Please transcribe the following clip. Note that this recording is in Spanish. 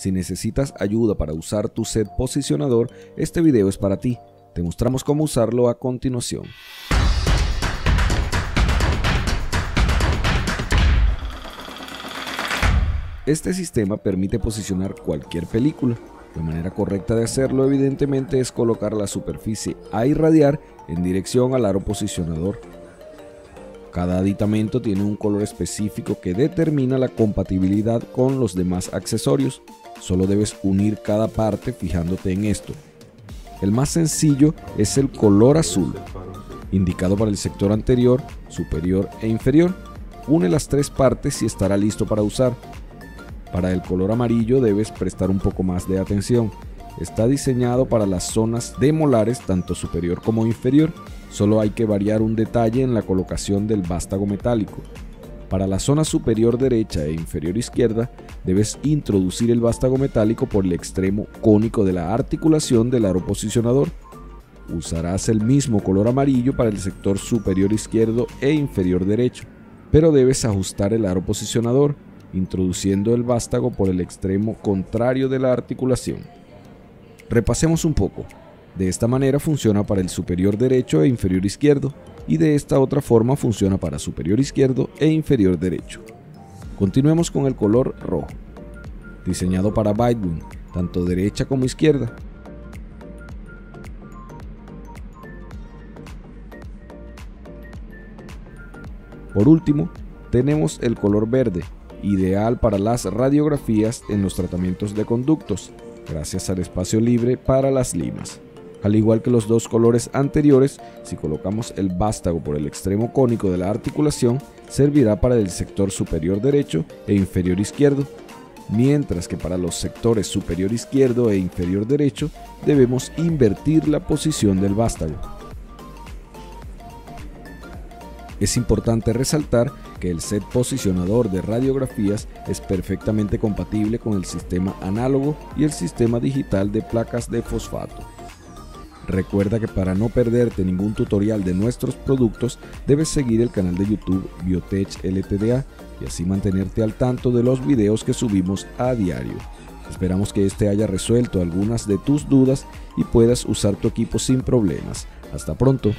Si necesitas ayuda para usar tu set posicionador, este video es para ti. Te mostramos cómo usarlo a continuación. Este sistema permite posicionar cualquier película. La manera correcta de hacerlo evidentemente es colocar la superficie a irradiar en dirección al aro posicionador. Cada aditamento tiene un color específico que determina la compatibilidad con los demás accesorios. Solo debes unir cada parte fijándote en esto. El más sencillo es el color azul, indicado para el sector anterior, superior e inferior. Une las tres partes y estará listo para usar. Para el color amarillo debes prestar un poco más de atención. Está diseñado para las zonas de molares tanto superior como inferior. Solo hay que variar un detalle en la colocación del vástago metálico. Para la zona superior derecha e inferior izquierda, debes introducir el vástago metálico por el extremo cónico de la articulación del aro posicionador. Usarás el mismo color amarillo para el sector superior izquierdo e inferior derecho, pero debes ajustar el aro posicionador, introduciendo el vástago por el extremo contrario de la articulación. Repasemos un poco. De esta manera funciona para el superior derecho e inferior izquierdo, y de esta otra forma funciona para superior izquierdo e inferior derecho. Continuemos con el color rojo, diseñado para Bitewing, tanto derecha como izquierda. Por último, tenemos el color verde, ideal para las radiografías en los tratamientos de conductos, gracias al espacio libre para las limas. Al igual que los dos colores anteriores, si colocamos el vástago por el extremo cónico de la articulación, servirá para el sector superior derecho e inferior izquierdo, mientras que para los sectores superior izquierdo e inferior derecho debemos invertir la posición del vástago. Es importante resaltar que el set posicionador de radiografías es perfectamente compatible con el sistema análogo y el sistema digital de placas de fosfato. Recuerda que para no perderte ningún tutorial de nuestros productos, debes seguir el canal de YouTube Biotech LTDA y así mantenerte al tanto de los videos que subimos a diario. Esperamos que este haya resuelto algunas de tus dudas y puedas usar tu equipo sin problemas. Hasta pronto.